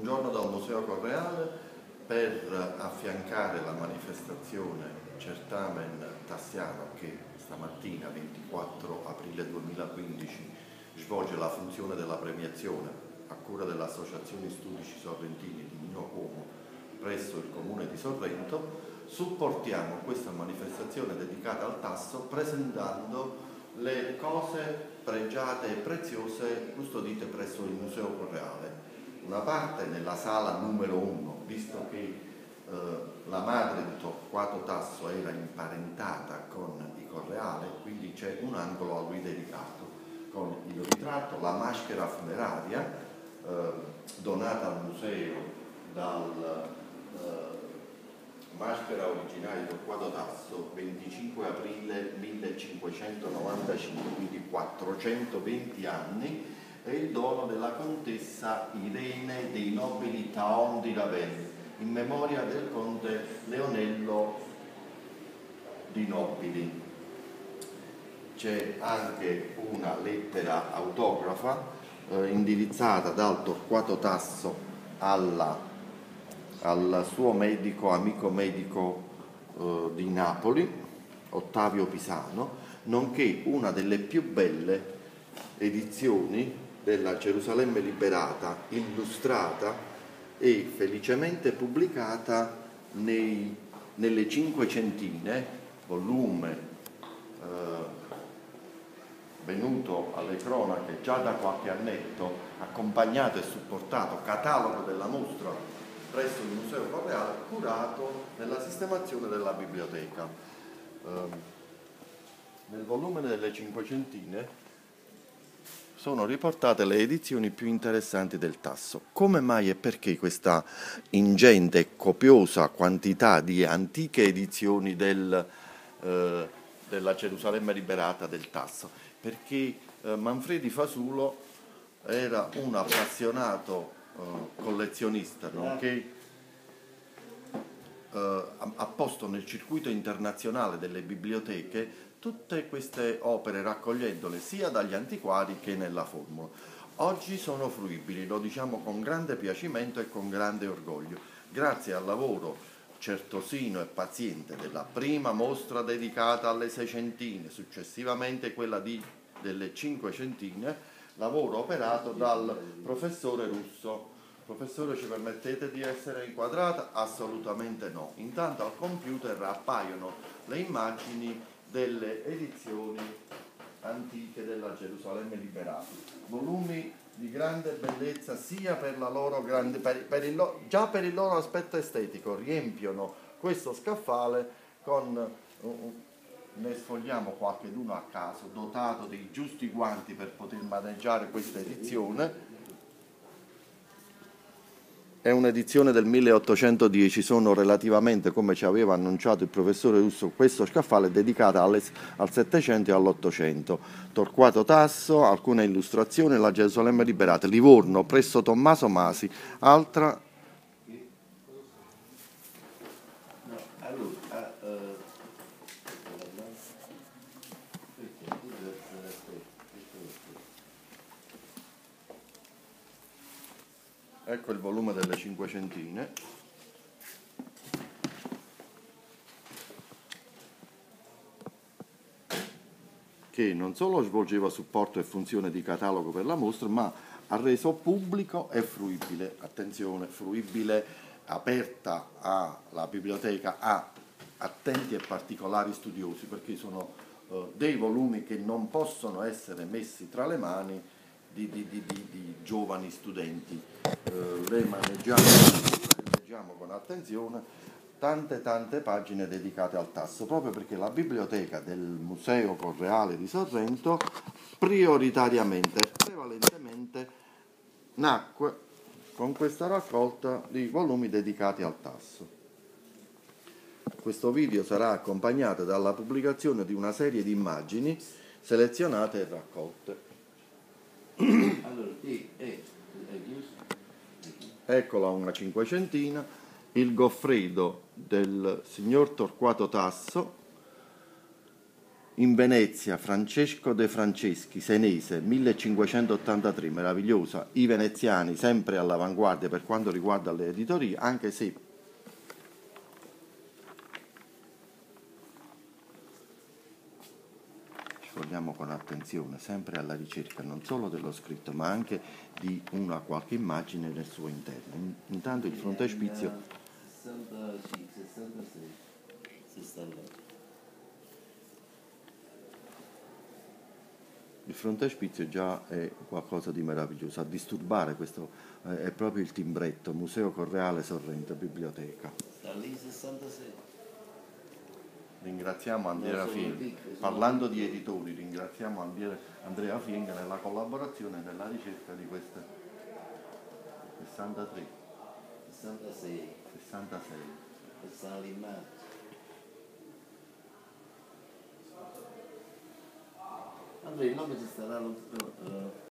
Buongiorno dal Museo Correale per affiancare la manifestazione Certamen Tassiano che stamattina 24 aprile 2015 svolge la funzione della premiazione a cura dell'Associazione Studici Sorrentini di Nino Cuomo presso il Comune di Sorrento supportiamo questa manifestazione dedicata al tasso presentando le cose pregiate e preziose custodite presso il Museo Correale. Una parte nella sala numero uno, visto che eh, la madre di Torquato Tasso era imparentata con i Correale, quindi c'è un angolo a lui dedicato, con il ritratto, la maschera funeraria eh, donata al museo dal eh, maschera originaria del quadro tasso 25 aprile 1595, quindi 420 anni, è il dono della contessa Irene dei nobili Taon di Ravenna, in memoria del conte Leonello di Nobili. C'è anche una lettera autografa eh, indirizzata dal Torquato Tasso alla al suo medico, amico medico eh, di Napoli, Ottavio Pisano, nonché una delle più belle edizioni della Gerusalemme liberata, illustrata e felicemente pubblicata nei, nelle Cinquecentine, volume eh, venuto alle cronache già da qualche annetto, accompagnato e supportato, catalogo della mostra presso il Museo Correale curato nella sistemazione della biblioteca. Um, nel volume delle Cinquecentine sono riportate le edizioni più interessanti del Tasso. Come mai e perché questa ingente e copiosa quantità di antiche edizioni del, eh, della Gerusalemme liberata del Tasso? Perché eh, Manfredi Fasulo era un appassionato eh, collezionista, nonché eh, ha posto nel circuito internazionale delle biblioteche tutte queste opere raccogliendole sia dagli antiquari che nella formula. Oggi sono fruibili, lo diciamo con grande piacimento e con grande orgoglio, grazie al lavoro certosino e paziente della prima mostra dedicata alle seicentine, successivamente quella di, delle cinquecentine, lavoro operato dal professore Russo. Professore, ci permettete di essere inquadrata? Assolutamente no. Intanto al computer appaiono le immagini delle edizioni antiche della Gerusalemme liberata. Volumi di grande bellezza sia per la loro grande, per, per il, già per il loro aspetto estetico, riempiono questo scaffale con ne sfogliamo qualcheduno a caso, dotato dei giusti guanti per poter maneggiare questa edizione. È un'edizione del 1810, sono relativamente, come ci aveva annunciato il professore Russo, questo scaffale è dedicata alle, al Settecento e all'Ottocento. Torquato Tasso, alcune illustrazioni, la Gerusalemme liberata, Livorno, presso Tommaso Masi, altra ecco il volume delle cinquecentine. Che non solo svolgeva supporto e funzione di catalogo per la mostra ma ha reso pubblico e fruibile attenzione, fruibile aperta alla biblioteca a attenti e particolari studiosi perché sono eh, dei volumi che non possono essere messi tra le mani di, di, di, di giovani studenti. Eh, le maneggiamo, leggiamo con attenzione tante tante pagine dedicate al tasso, proprio perché la biblioteca del Museo Correale di Sorrento prioritariamente prevalentemente nacque con questa raccolta di volumi dedicati al tasso. Questo video sarà accompagnato dalla pubblicazione di una serie di immagini selezionate e raccolte. Eccola una cinquecentina, il Goffredo del signor Torquato Tasso, in Venezia Francesco De Franceschi, senese, 1583, meravigliosa, i veneziani sempre all'avanguardia per quanto riguarda le editorie, anche se ci vogliamo con attenzione, sempre alla ricerca non solo dello scritto ma anche di una qualche immagine nel suo interno. Intanto il frontespizio 65, 66, 69. Il frontespizio già è qualcosa di meraviglioso, a disturbare questo eh, è proprio il timbretto, Museo Correale Sorrento, Biblioteca. Sta lì 66. Ringraziamo Andrea Fienga. Parlando di editori, ringraziamo Andrea- Fienga nella collaborazione nella ricerca di queste 63, 66. 66. E sta lì in mano. Andrea, il nome ci starà lo, lo-